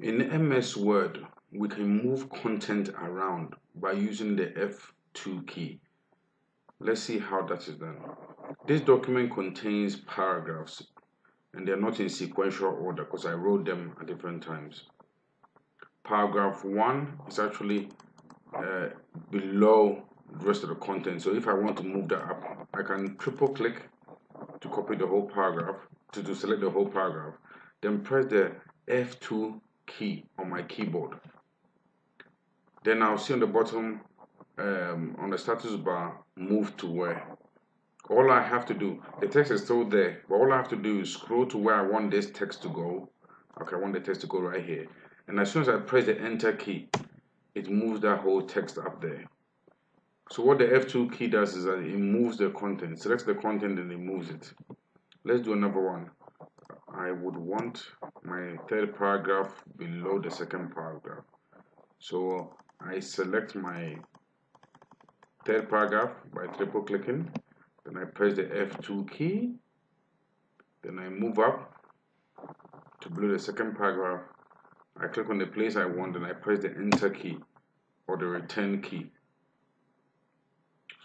In MS Word, we can move content around by using the F2 key. Let's see how that is done. This document contains paragraphs and they're not in sequential order because I wrote them at different times. Paragraph 1 is actually uh, below the rest of the content. So if I want to move that up, I can triple click to copy the whole paragraph, to, to select the whole paragraph, then press the F2 key on my keyboard. Then I'll see on the bottom um, on the status bar move to where. All I have to do, the text is still there, but all I have to do is scroll to where I want this text to go. Okay, I want the text to go right here. And as soon as I press the enter key, it moves that whole text up there. So what the F2 key does is that it moves the content, selects the content and it moves it. Let's do another one. I would want my third paragraph below the second paragraph. So I select my third paragraph by triple clicking. Then I press the F2 key. Then I move up to below the second paragraph. I click on the place I want and I press the enter key or the return key.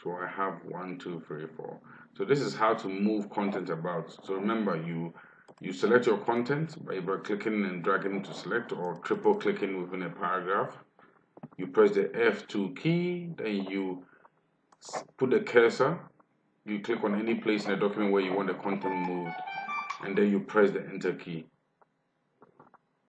So I have one, two, three, four. So this is how to move content about. So remember, you you select your content by either clicking and dragging to select or triple clicking within a paragraph. You press the F2 key, then you put the cursor. You click on any place in the document where you want the content moved, and then you press the enter key.